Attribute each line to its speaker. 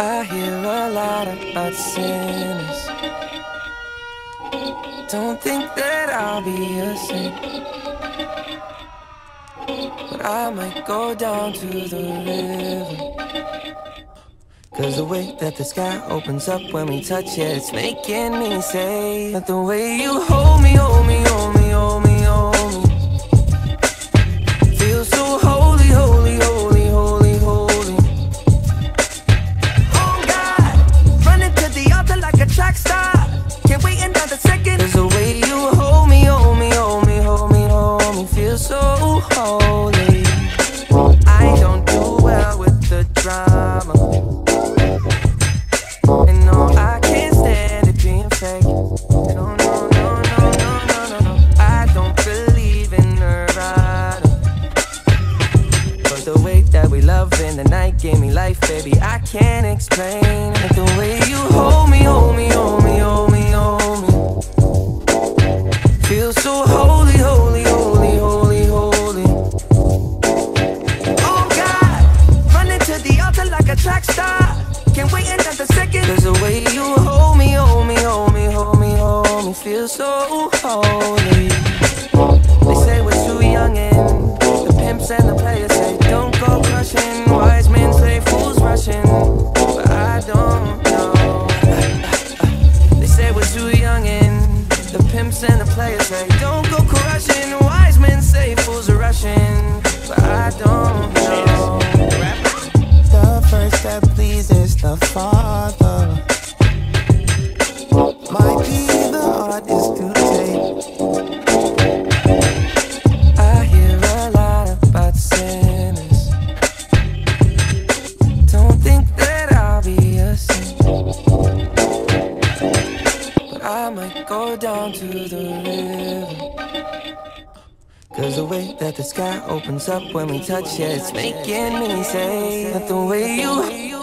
Speaker 1: I hear a lot about sinners. Don't think that I'll be a saint. But I might go down to the river. Cause the way that the sky opens up when we touch it, it's making me say that the way you hold me, hold me, hold me, hold me, hold me. Feels so holy, holy, holy, holy, holy. Oh God, running to the altar like a track star. Can't wait another second. There's a way you hold me, hold me, hold me, hold me, hold me. Feel so holy. The way that we love in the night gave me life, baby. I can't explain it. The way you hold me, hold me, hold me, hold me, hold me. Feel so holy, holy, holy, holy, holy. Oh God, running to the altar like a track star. Can't wait another second. There's a way you hold me, hold me, hold me, hold me, hold me. Feel so holy. They say we're too young and the pimps and the players pimps and the players say don't go crushing. Wise men say fools are rushing, but I don't know.
Speaker 2: The first that pleases the Father
Speaker 1: down to the river. Cause the way that the sky opens up when we touch it, it's making me say that the way you